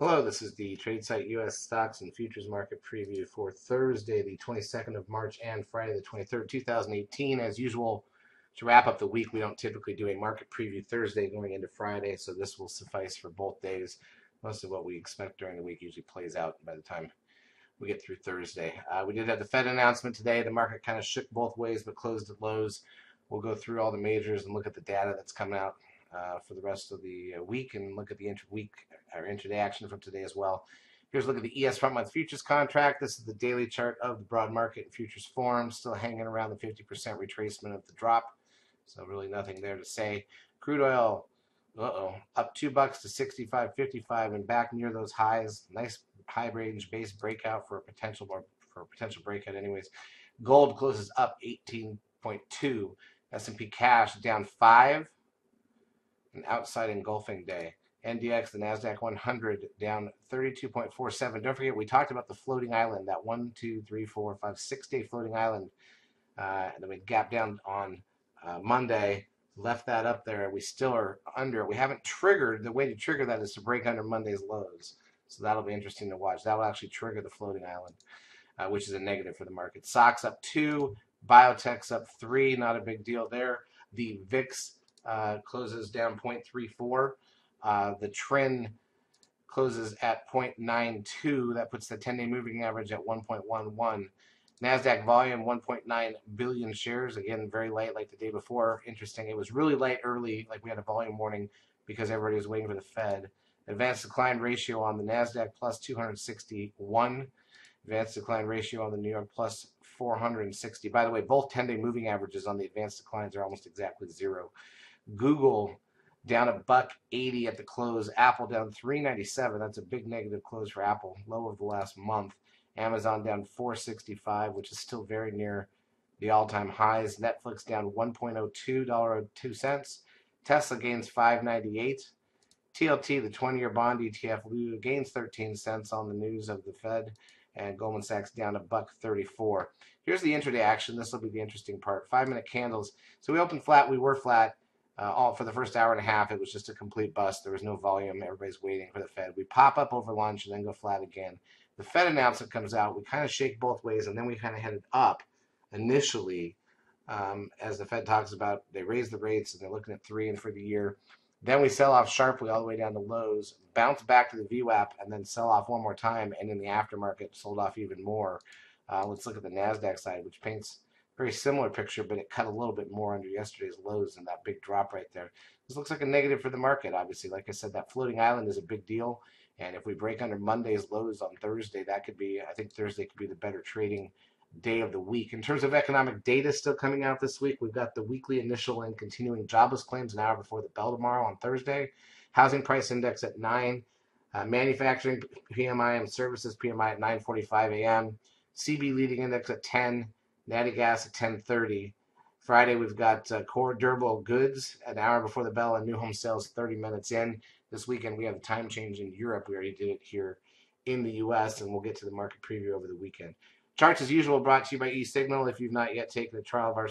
Hello, this is the Tradesight U.S. Stocks and Futures Market Preview for Thursday, the 22nd of March and Friday, the 23rd, 2018. As usual, to wrap up the week, we don't typically do a market preview Thursday going into Friday, so this will suffice for both days. Most of what we expect during the week usually plays out by the time we get through Thursday. Uh, we did have the Fed announcement today. The market kind of shook both ways but closed at lows. We'll go through all the majors and look at the data that's coming out uh, for the rest of the uh, week and look at the inter-week or intraday action from today as well. Here's a look at the ES front month futures contract. This is the daily chart of the broad market and futures forum, still hanging around the 50% retracement of the drop. So really nothing there to say. Crude oil, uh-oh, up two bucks to 65.55 and back near those highs. Nice high range base breakout for a potential for a potential breakout anyways. Gold closes up 18.2. S&P cash down 5 an outside engulfing day. NDX, the NASDAQ 100, down 32.47. Don't forget, we talked about the floating island, that one, two, three, four, five, six day floating island. Uh, and then we gap down on uh, Monday, left that up there. We still are under. it. We haven't triggered. The way to trigger that is to break under Monday's lows. So that'll be interesting to watch. That will actually trigger the floating island, uh, which is a negative for the market. SOX up two, biotech's up three, not a big deal there. The VIX uh, closes down 0.34. Uh, the TRIN closes at 0.92. That puts the 10-day moving average at 1.11. NASDAQ volume 1.9 billion shares. Again, very light like the day before. Interesting. It was really light early, like we had a volume warning because everybody was waiting for the Fed. Advanced decline ratio on the NASDAQ plus 261. Advanced decline ratio on the New York plus 460. By the way, both 10-day moving averages on the advanced declines are almost exactly zero. Google down a buck 80 at the close. Apple down 397. That's a big negative close for Apple, low of the last month. Amazon down 465, which is still very near the all-time highs. Netflix down 1.02 dollar 2 cents. Tesla gains 598. TLT, the 20-year bond ETF, gains 13 cents on the news of the Fed, and Goldman Sachs down a buck 34. Here's the intraday action. This will be the interesting part. Five-minute candles. So we opened flat. We were flat. Uh, all for the first hour and a half, it was just a complete bust. There was no volume. Everybody's waiting for the Fed. We pop up over lunch and then go flat again. The Fed announcement comes out. We kind of shake both ways, and then we kind of headed up initially um, as the Fed talks about they raise the rates and they're looking at three and for the year. Then we sell off sharply all the way down to lows, bounce back to the VWAP, and then sell off one more time. And in the aftermarket, sold off even more. Uh, let's look at the NASDAQ side, which paints very similar picture, but it cut a little bit more under yesterday's lows and that big drop right there. This looks like a negative for the market, obviously. Like I said, that floating island is a big deal. And if we break under Monday's lows on Thursday, that could be, I think Thursday could be the better trading day of the week. In terms of economic data still coming out this week, we've got the weekly initial and continuing jobless claims an hour before the bell tomorrow on Thursday. Housing price index at 9. Uh, manufacturing PMI and services PMI at 9.45 a.m. CB leading index at 10. Natty Gas at 10:30. Friday we've got uh, core durable goods an hour before the bell and new home sales 30 minutes in. This weekend we have a time change in Europe. We already did it here in the U.S. and we'll get to the market preview over the weekend. Charts as usual brought to you by eSignal. If you've not yet taken a trial of our,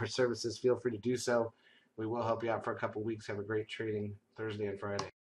our services, feel free to do so. We will help you out for a couple weeks. Have a great trading Thursday and Friday.